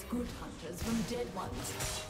Separates good hunters from dead ones.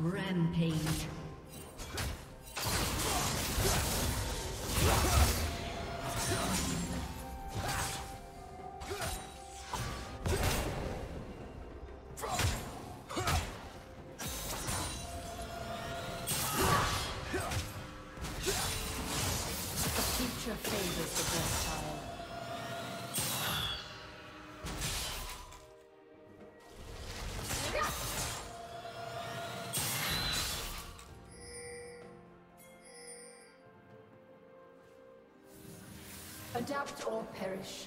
Rampage. Adapt or perish.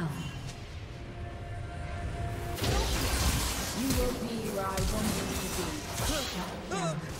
down. You will be where I want you to be.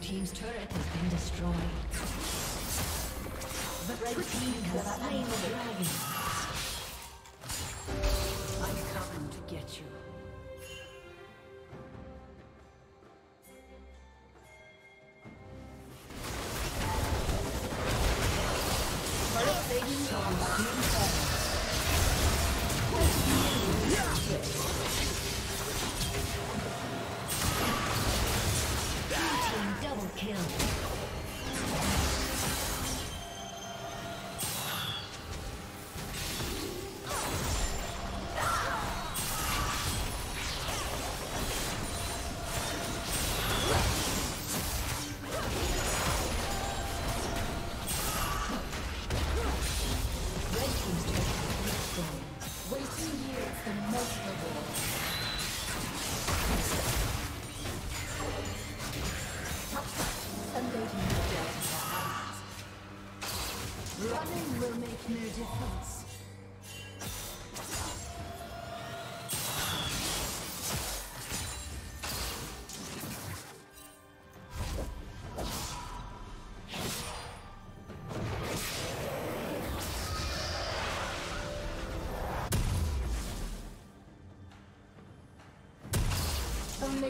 team's turret has been destroyed. The red team has slain the dragon.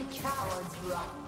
Cowards run.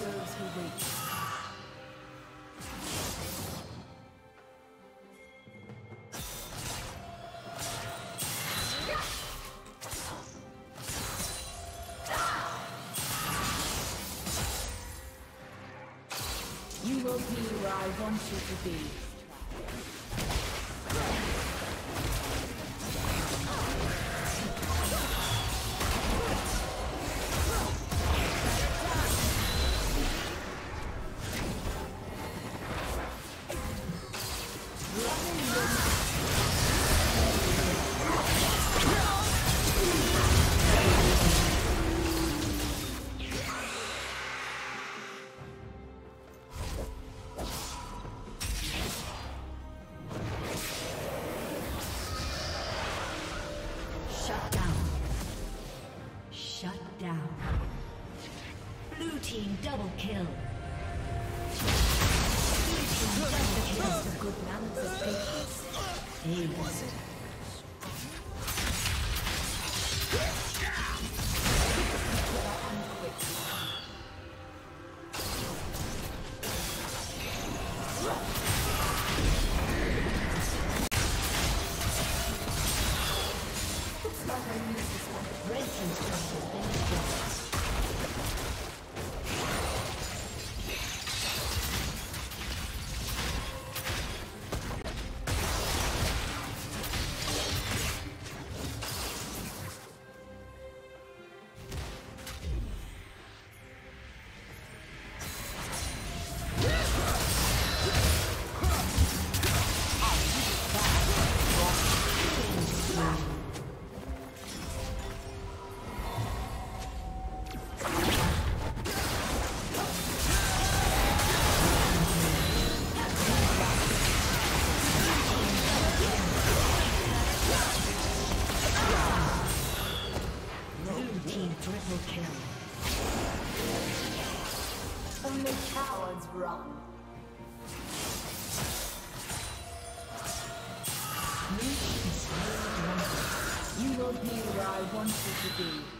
those who wait. You will be where I want you to be. He was. Want you to be.